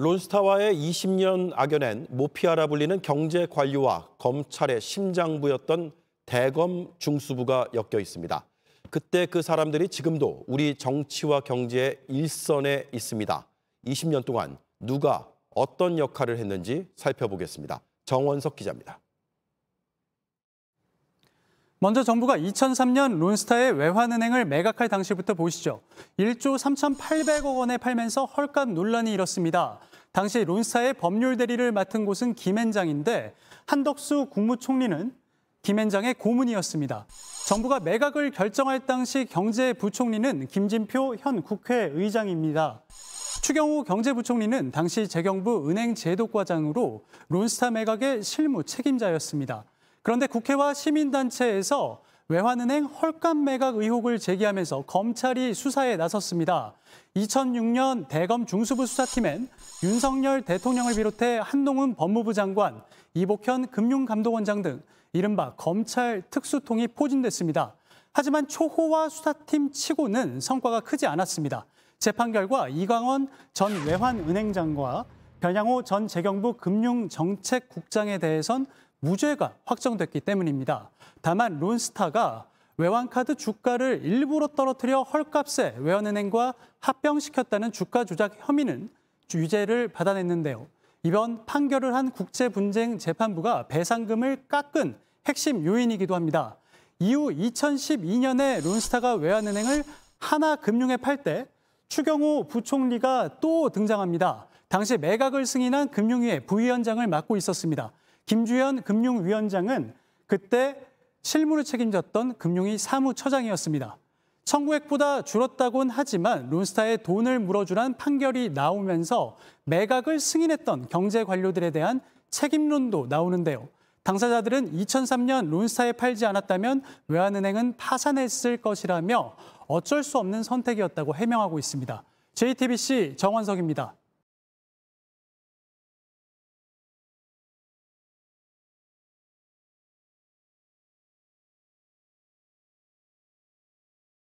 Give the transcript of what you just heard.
론스타와의 20년 악연엔 모피아라 불리는 경제 관료와 검찰의 심장부였던 대검 중수부가 엮여 있습니다. 그때 그 사람들이 지금도 우리 정치와 경제의 일선에 있습니다. 20년 동안 누가 어떤 역할을 했는지 살펴보겠습니다. 정원석 기자입니다. 먼저 정부가 2003년 론스타의 외환은행을 매각할 당시부터 보시죠. 1조 3,800억 원에 팔면서 헐값 논란이 일었습니다. 당시 론스타의 법률 대리를 맡은 곳은 김앤장인데 한덕수 국무총리는 김앤장의 고문이었습니다. 정부가 매각을 결정할 당시 경제부총리는 김진표 현 국회의장입니다. 추경호 경제부총리는 당시 재경부 은행제도과장으로 론스타 매각의 실무 책임자였습니다. 그런데 국회와 시민단체에서 외환은행 헐값 매각 의혹을 제기하면서 검찰이 수사에 나섰습니다. 2006년 대검 중수부 수사팀엔 윤석열 대통령을 비롯해 한동훈 법무부 장관, 이복현 금융감독원장 등 이른바 검찰 특수통이 포진됐습니다. 하지만 초호와 수사팀 치고는 성과가 크지 않았습니다. 재판 결과 이광원 전 외환은행장과 변양호 전 재경부 금융정책국장에 대해선 무죄가 확정됐기 때문입니다. 다만 론스타가 외환카드 주가를 일부러 떨어뜨려 헐값에 외환은행과 합병시켰다는 주가 조작 혐의는 유죄를 받아냈는데요. 이번 판결을 한 국제분쟁재판부가 배상금을 깎은 핵심 요인이기도 합니다. 이후 2012년에 론스타가 외환은행을 하나금융에 팔 때 추경호 부총리가 또 등장합니다. 당시 매각을 승인한 금융위의 부위원장을 맡고 있었습니다. 김주현 금융위원장은 그때 실무를 책임졌던 금융위 사무처장이었습니다. 청구액보다 줄었다곤 하지만 론스타에 돈을 물어주란 판결이 나오면서 매각을 승인했던 경제 관료들에 대한 책임론도 나오는데요. 당사자들은 2003년 론스타에 팔지 않았다면 외환은행은 파산했을 것이라며 어쩔 수 없는 선택이었다고 해명하고 있습니다. JTBC 정원석입니다.